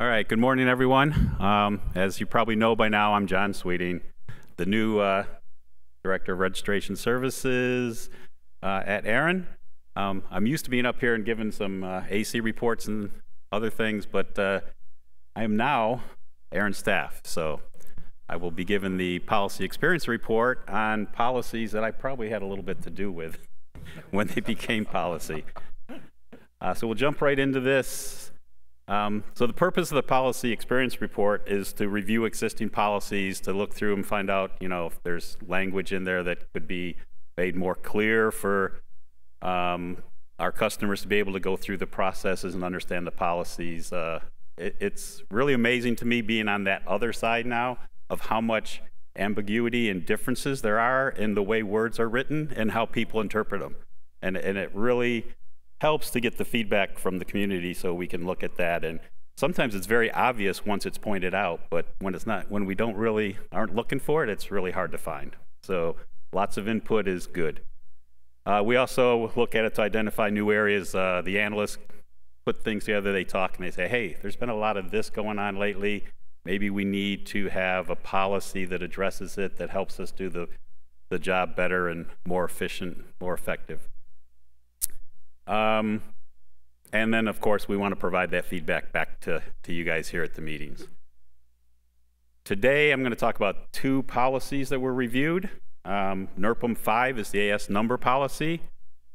All right, good morning, everyone. Um, as you probably know by now, I'm John Sweeting, the new uh, Director of Registration Services uh, at ARIN. Um, I'm used to being up here and giving some uh, AC reports and other things, but uh, I am now ARIN staff, so I will be giving the policy experience report on policies that I probably had a little bit to do with when they became policy. Uh, so we'll jump right into this. Um, so the purpose of the policy experience report is to review existing policies, to look through and find out, you know, if there's language in there that could be made more clear for um, our customers to be able to go through the processes and understand the policies. Uh, it, it's really amazing to me being on that other side now of how much ambiguity and differences there are in the way words are written and how people interpret them. And, and it really helps to get the feedback from the community so we can look at that. And sometimes it's very obvious once it's pointed out, but when it's not, when we don't really aren't looking for it, it's really hard to find. So lots of input is good. Uh, we also look at it to identify new areas. Uh, the analysts put things together, they talk and they say, hey, there's been a lot of this going on lately. Maybe we need to have a policy that addresses it, that helps us do the, the job better and more efficient, more effective. Um, and then, of course, we want to provide that feedback back to, to you guys here at the meetings. Today, I'm going to talk about two policies that were reviewed. Um, NRPM 5 is the AS number policy,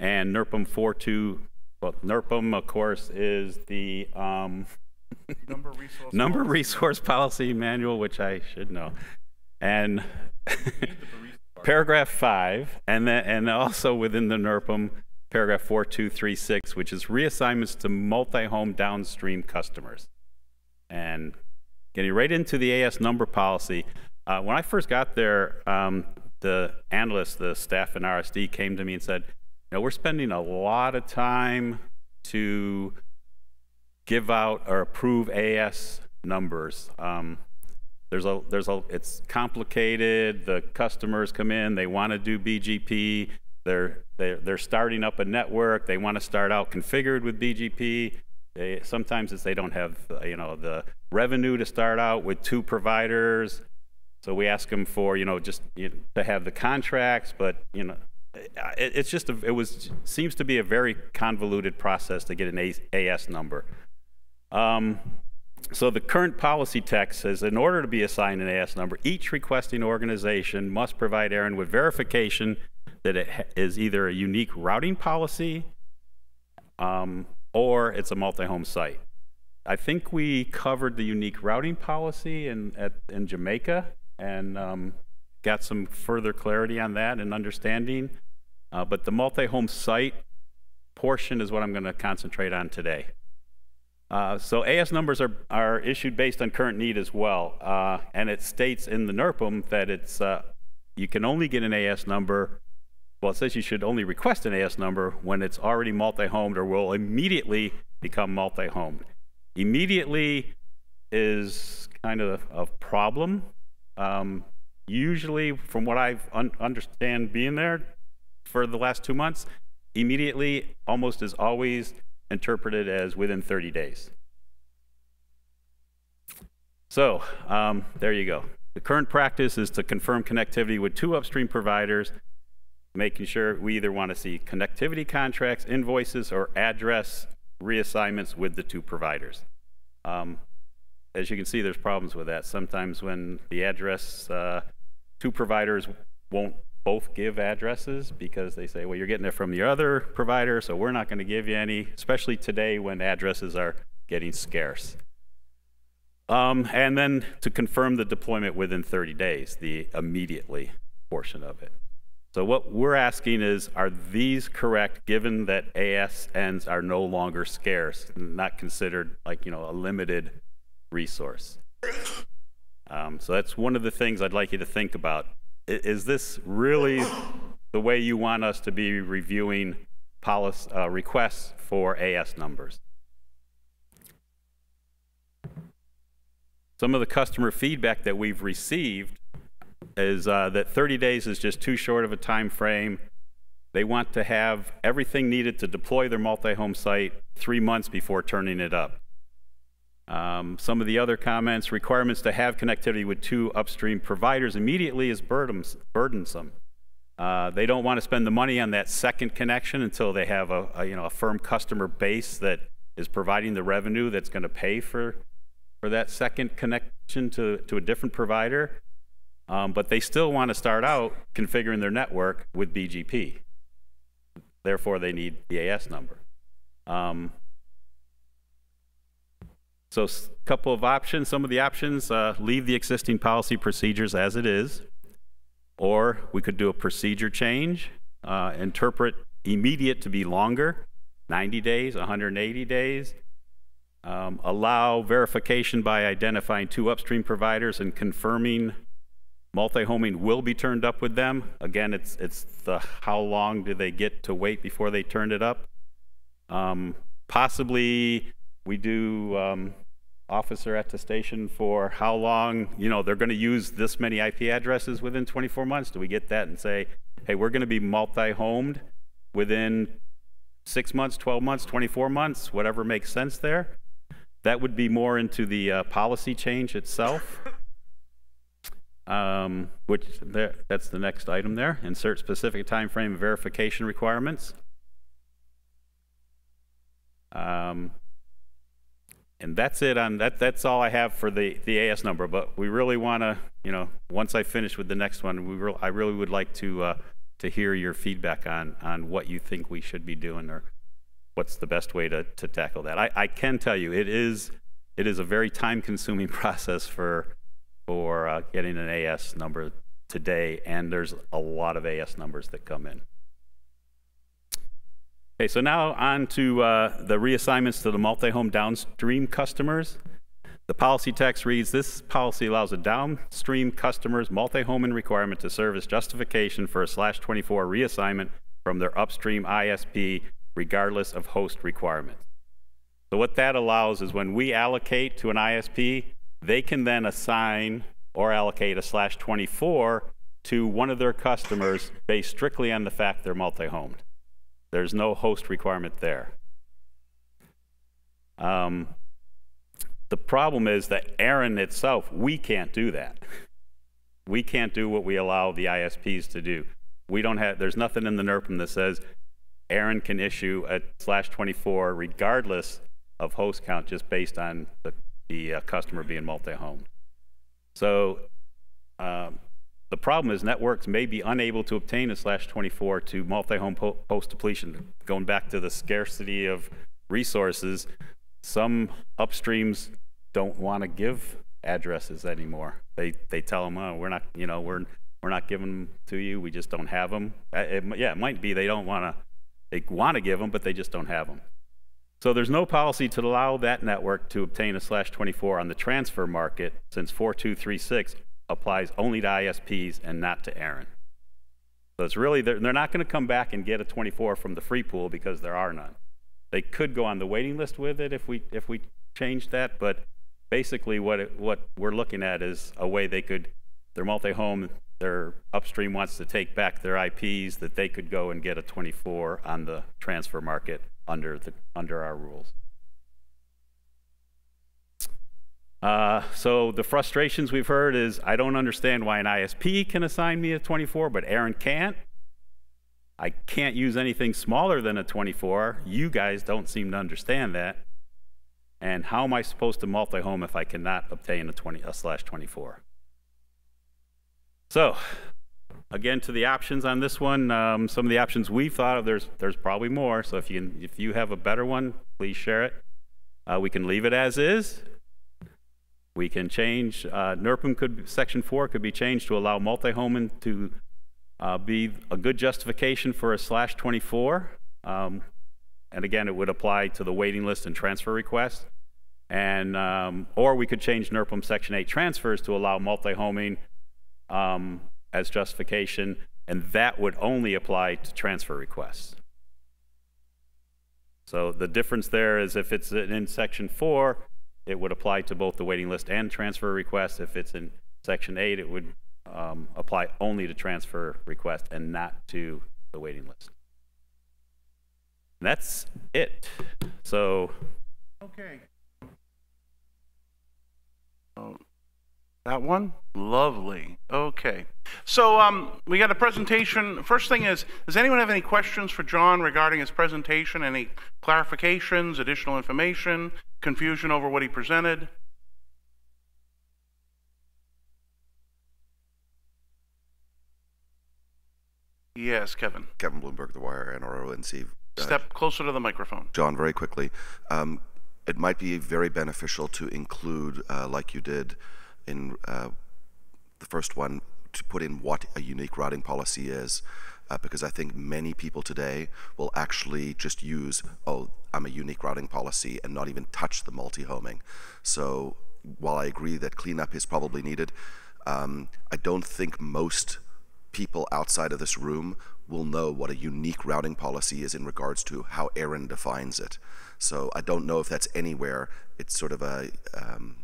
and NRPM 42, well, NRPM, of course, is the um, number, resource, number policy. resource policy manual, which I should know. And paragraph 5, and, then, and also within the NRPM, paragraph 4236, which is reassignments to multi-home downstream customers. And getting right into the AS number policy, uh, when I first got there, um, the analysts, the staff in RSD came to me and said, you know, we're spending a lot of time to give out or approve AS numbers. Um, there's a, there's a, it's complicated. The customers come in, they want to do BGP. They're, they're, they're starting up a network. They want to start out configured with BGP. They, sometimes it's they don't have you know the revenue to start out with two providers. So we ask them for you know just you know, to have the contracts, but you know it, it's just a, it was seems to be a very convoluted process to get an AS number. Um, so the current policy text says in order to be assigned an AS number, each requesting organization must provide ARIN with verification that it is either a unique routing policy um, or it's a multi-home site. I think we covered the unique routing policy in, at, in Jamaica and um, got some further clarity on that and understanding. Uh, but the multi-home site portion is what I'm going to concentrate on today. Uh, so AS numbers are, are issued based on current need as well. Uh, and it states in the NRPM that it's, uh, you can only get an AS number well, it says you should only request an AS number when it's already multi-homed or will immediately become multi-homed. Immediately is kind of a problem. Um, usually, from what I un understand being there for the last two months, immediately almost is always interpreted as within 30 days. So um, there you go. The current practice is to confirm connectivity with two upstream providers making sure we either want to see connectivity contracts, invoices, or address reassignments with the two providers. Um, as you can see, there's problems with that. Sometimes when the address, uh, two providers won't both give addresses because they say, well, you're getting it from your other provider, so we're not going to give you any, especially today when addresses are getting scarce. Um, and then to confirm the deployment within 30 days, the immediately portion of it. So what we're asking is, are these correct given that ASNs are no longer scarce, not considered like, you know, a limited resource? Um, so that's one of the things I'd like you to think about. Is this really the way you want us to be reviewing policy, uh, requests for AS numbers? Some of the customer feedback that we've received is uh, that 30 days is just too short of a time frame. They want to have everything needed to deploy their multi-home site three months before turning it up. Um, Some of the other comments, requirements to have connectivity with two upstream providers immediately is burdens- burdensome. Uh, They don't want to spend the money on that second connection until they have a, a, you know, a firm customer base that is providing the revenue that's going to pay for, for that second connection to, to a different provider. Um, But they still want to start out configuring their network with BGP. Therefore, they need the AS number. Um, so a couple of options, some of the options, uh, leave the existing policy procedures as it is, or we could do a procedure change, uh, interpret immediate to be longer, 90 days, 180 days, um, allow verification by identifying two upstream providers and confirming multi-homing will be turned up with them. Again, it's, it's the how long do they get to wait before they turned it up. Um, possibly we do um, officer attestation for how long, you know, they're going to use this many IP addresses within 24 months. Do we get that and say, hey, we're going to be multi-homed within six months, 12 months, 24 months, whatever makes sense there? That would be more into the uh, policy change itself. Um, which there, that's the next item there. Insert specific time frame verification requirements. Um, and that's it on that. That's all I have for the the AS number. But we really want to, you know, once I finish with the next one, we re I really would like to uh, to hear your feedback on on what you think we should be doing or what's the best way to to tackle that. I, I can tell you it is it is a very time consuming process for for uh, getting an AS number today, and there's a lot of AS numbers that come in. Okay, so now on to uh, the reassignments to the multi-home downstream customers. The policy text reads, this policy allows a downstream customer's multi-homing requirement to serve as justification for a slash 24 reassignment from their upstream ISP regardless of host requirements. So what that allows is when we allocate to an ISP, they can then assign or allocate a slash 24 to one of their customers based strictly on the fact they're multi-homed. There's no host requirement there. Um, the problem is that ARIN itself, we can't do that. We can't do what we allow the ISPs to do. We don't have, there's nothing in the NRPM that says ARIN can issue a slash 24 regardless of host count just based on the the uh, customer being multi-home. So um, the problem is networks may be unable to obtain a slash 24 to multi-home po post depletion. Going back to the scarcity of resources, some upstreams don't want to give addresses anymore. They they tell them, oh, we're not, you know, we're we're not giving them to you. We just don't have them. Uh, it, yeah, it might be they don't want to. They want to give them, but they just don't have them. So there's no policy to allow that network to obtain a slash 24 on the transfer market since 4236 applies only to ISPs and not to ARIN. So it's really, they're, they're not going to come back and get a 24 from the free pool because there are none. They could go on the waiting list with it if we, if we change that, but basically what, it, what we're looking at is a way they could, they're multi-home, their upstream wants to take back their IPs, that they could go and get a 24 on the transfer market under, the, under our rules. Uh, so the frustrations we've heard is I don't understand why an ISP can assign me a 24, but ARIN can't. I can't use anything smaller than a 24. You guys don't seem to understand that. And how am I supposed to multi-home if I cannot obtain a 20 a slash 24? So again, to the options on this one, um, some of the options we've thought of, there's, there's probably more. So if you, if you have a better one, please share it. Uh, we can leave it as is. We can change, uh, NRPM could, section four could be changed to allow multi-homing to uh, be a good justification for a slash 24. Um, and again, it would apply to the waiting list and transfer request. And, um, or we could change NRPM section eight transfers to allow multi-homing um, as justification, and that would only apply to transfer requests. So the difference there is if it's in section four, it would apply to both the waiting list and transfer requests. If it's in section eight, it would um, apply only to transfer request and not to the waiting list. And that's it. So. Okay. That one? Lovely. Okay. So um, we got a presentation. First thing is, does anyone have any questions for John regarding his presentation? Any clarifications, additional information, confusion over what he presented? Yes, Kevin. Kevin Blumberg, The Wire, NRONC. Uh, Step closer to the microphone. John, very quickly. Um, it might be very beneficial to include, uh, like you did in uh, the first one, to put in what a unique routing policy is. Uh, because I think many people today will actually just use, oh, I'm a unique routing policy and not even touch the multi-homing. So while I agree that cleanup is probably needed, um, I don't think most people outside of this room will know what a unique routing policy is in regards to how ARIN defines it. So I don't know if that's anywhere. It's sort of a um,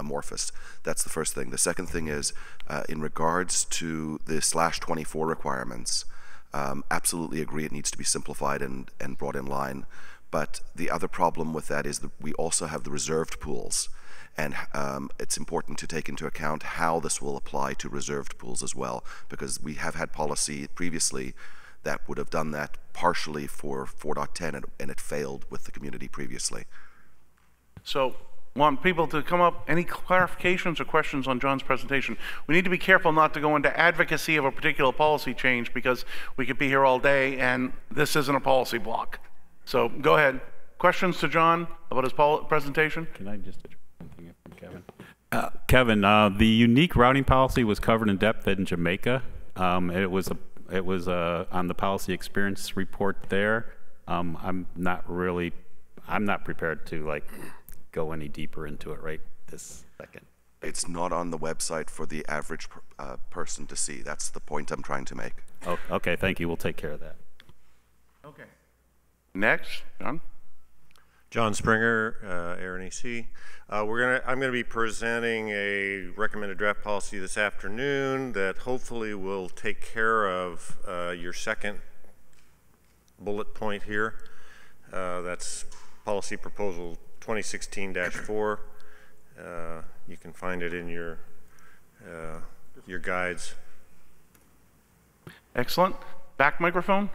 amorphous. That's the first thing. The second thing is uh, in regards to the slash 24 requirements, um, absolutely agree it needs to be simplified and, and brought in line. But the other problem with that is that we also have the reserved pools. And um, it's important to take into account how this will apply to reserved pools as well, because we have had policy previously that would have done that partially for 4.10 and, and it failed with the community previously. So want people to come up, any clarifications or questions on John's presentation. We need to be careful not to go into advocacy of a particular policy change because we could be here all day and this isn't a policy block. So go ahead. Questions to John about his presentation? Can I just something from Kevin? Uh, Kevin, uh, the unique routing policy was covered in depth in Jamaica. Um, it was a, it was uh, on the policy experience report there. Um, I'm not really, I'm not prepared to like go any deeper into it right this second. It's not on the website for the average per- uh, person to see. That's the point I'm trying to make. Oh, okay, thank you. We'll take care of that. Okay. Next, John. John Springer, uh, ARIN AC. Uh, we're gonna, I'm going to be presenting a recommended draft policy this afternoon that hopefully will take care of uh, your second bullet point here. Uh, that's policy proposal 2016-4. Uh, you can find it in your uh, your guides. Excellent. Back microphone.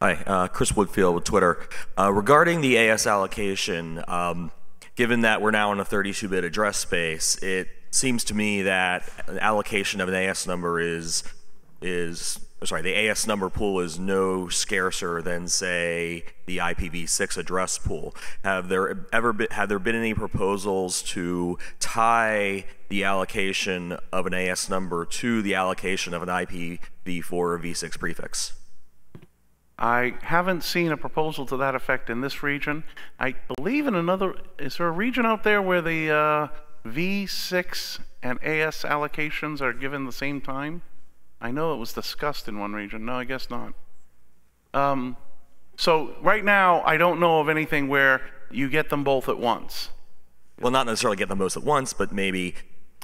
Hi, uh, Chris Woodfield with Twitter. Uh, regarding the AS allocation, um, given that we're now in a 32-bit address space, it seems to me that allocation of an AS number is is sorry, the AS number pool is no scarcer than say the IPv6 address pool. Have there ever been have there been any proposals to tie the allocation of an AS number to the allocation of an IPv4 or v6 prefix? I haven't seen a proposal to that effect in this region. I believe in another, is there a region out there where the uh, V6 and AS allocations are given the same time? I know it was discussed in one region. No, I guess not. Um, so right now, I don't know of anything where you get them both at once. Well, not necessarily get them both at once, but maybe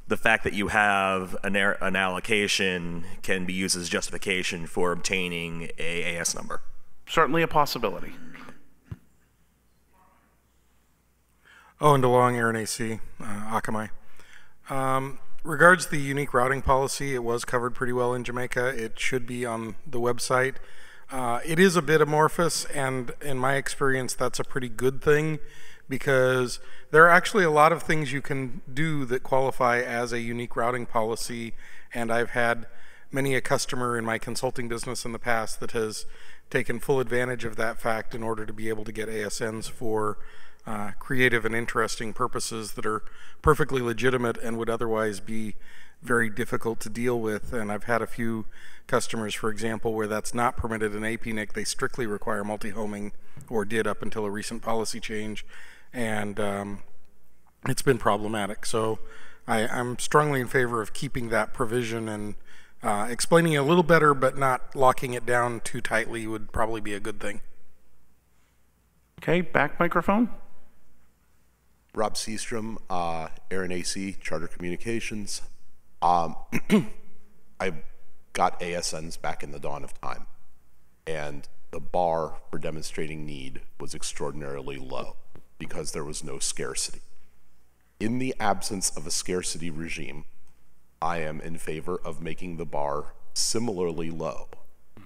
the fact that you have an, an allocation can be used as justification for obtaining a AS number. Certainly a possibility. Owen DeLong, ARIN AC, uh, Akamai. Um, regards the unique routing policy, it was covered pretty well in Jamaica. It should be on the website. Uh, it is a bit amorphous, and in my experience, that's a pretty good thing because there are actually a lot of things you can do that qualify as a unique routing policy. And I've had many a customer in my consulting business in the past that has taken full advantage of that fact in order to be able to get ASNs for uh, creative and interesting purposes that are perfectly legitimate and would otherwise be very difficult to deal with. And I've had a few customers, for example, where that's not permitted in APNIC. They strictly require multi-homing or did up until a recent policy change and um, it's been problematic. So I, am strongly in favor of keeping that provision and uh, explaining it a little better, but not locking it down too tightly would probably be a good thing. Okay, back microphone. Rob Seastrom, uh, ARIN AC, Charter Communications. Um, I got ASNs back in the dawn of time, and the bar for demonstrating need was extraordinarily low because there was no scarcity. In the absence of a scarcity regime, I am in favor of making the bar similarly low.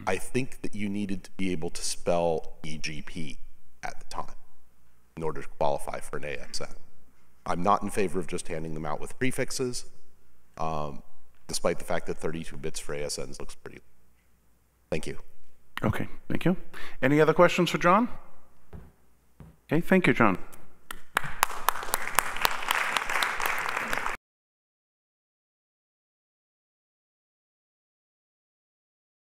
I think that you needed to be able to spell EGP at the time in order to qualify for an ASN. I'm not in favor of just handing them out with prefixes, um, despite the fact that 32 bits for ASNs looks pretty. Thank you. Okay, thank you. Any other questions for John? Okay, thank you, John.